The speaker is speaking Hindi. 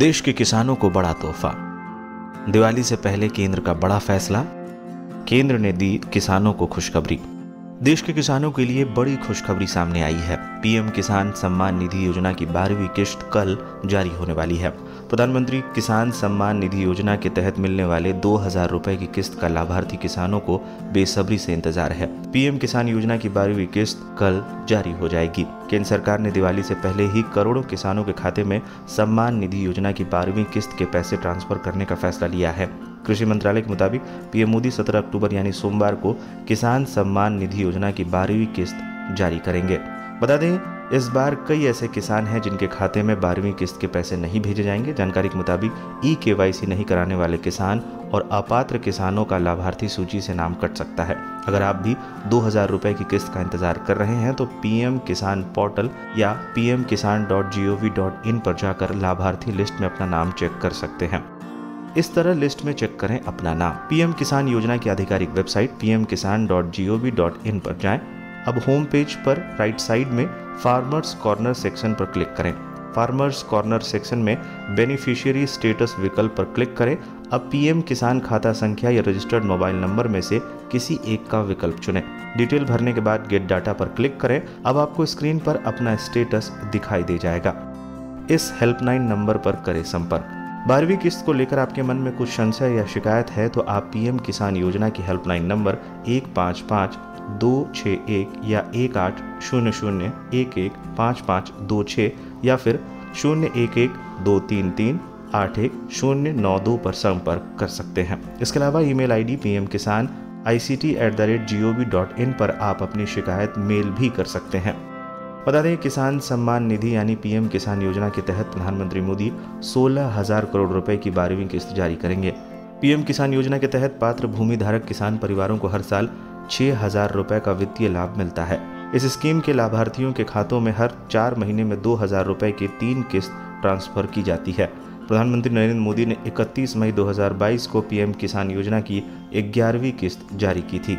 देश के किसानों को बड़ा तोहफा। दिवाली से पहले केंद्र का बड़ा फैसला। केंद्र ने दी किसानों को खुशखबरी। देश के किसानों के लिए बड़ी खुशखबरी सामने आई है। पीएम किसान सम्मान निधि योजना की बारहवीं किश्त कल जारी होने वाली है। प्रधानमंत्री किसान सम्मान निधि योजना के तहत मिलने वाले दो हज़ार रुपए की किस्त का लाभार्थी किसानों को बेसब्री से इंतज़ार है। पीएम किसान योजना की बारहवीं किस्त कल जारी हो जाएगी। केंद्र सरकार ने दिवाली से पहले ही करोड़ों किसानों के खाते में सम्मान निधि योजना की बारहवीं किस्त के पैसे ट्रांसफ़र करने का फैसला लिया है। कृषि मंत्रालय के मुताबिक पीएम मोदी 17 अक्टूबर यानी सोमवार को किसान सम्मान निधि योजना की बारहवीं किस्त जारी करेंगे। बता दें इस बार कई ऐसे किसान हैं जिनके खाते में बारहवीं किस्त के पैसे नहीं भेजे जाएँगे। जानकारी के मुताबिक ई के नहीं कराने वाले किसान और अपात्र किसानों का लाभार्थी सूची से नाम कट सकता है। अगर आप भी दो हज़ार की किस्त का इंतज़ार कर रहे हैं तो पीएम किसान पोर्टल या PM Kisan dot G O V dot in पर जाकर लाभार्थी लिस्ट में अपना नाम चेक कर सकते हैं। इस तरह लिस्ट में चेक करें अपना नाम। पीएम किसान योजना की आधिकारिक website PM Kisan dot G O V dot in पर जाएँ। अब होम पेज पर राइट साइड में फार्मर्स कॉर्नर सेक्शन पर क्लिक करें। फार्मर्स कॉर्नर सेक्शन में बेनिफिशियरी स्टेटस विकल्प पर क्लिक करें। अब पीएम किसान खाता संख्या या रजिस्टर्ड मोबाइल नंबर में से किसी एक का विकल्प चुनें। डिटेल भरने के बाद गेट डाटा पर क्लिक करें। अब आपको स्क्रीन पर अपना स्टेटस दिखाई दे जाएगा। इस हेल्पलाइन नंबर पर करें संपर्क। बारहवीं किस्त को लेकर आपके मन में कुछ संशय या शिकायत है तो आप पीएम किसान योजना की हेल्पलाइन नंबर एक पाँच पाँच दो छः एक या एक आठ शून्य शून्य एक एक पाँच पाँच दो छः या फिर शून्य एक एक दो तीन तीन आठ एक शून्य नौ दो पर संपर्क कर सकते हैं। इसके अलावा email ID PM Kisan I C T at the rate G O V dot in पर आप अपनी शिकायत मेल भी कर सकते हैं। बता दें किसान सम्मान निधि यानी पीएम किसान योजना के तहत प्रधानमंत्री मोदी सोलह हज़ार करोड़ रुपए की बारहवीं किस्त जारी करेंगे। पीएम किसान योजना के तहत पात्र भूमि धारक किसान परिवारों को हर साल छह हज़ार रुपए का वित्तीय लाभ मिलता है। इस स्कीम के लाभार्थियों के खातों में हर चार महीने में दो हज़ार रुपए की तीन किस्त ट्रांसफ़र की जाती है। प्रधानमंत्री नरेंद्र मोदी ने 31 मई 2022 को पीएम किसान योजना की ग्यारहवीं किस्त जारी की थी।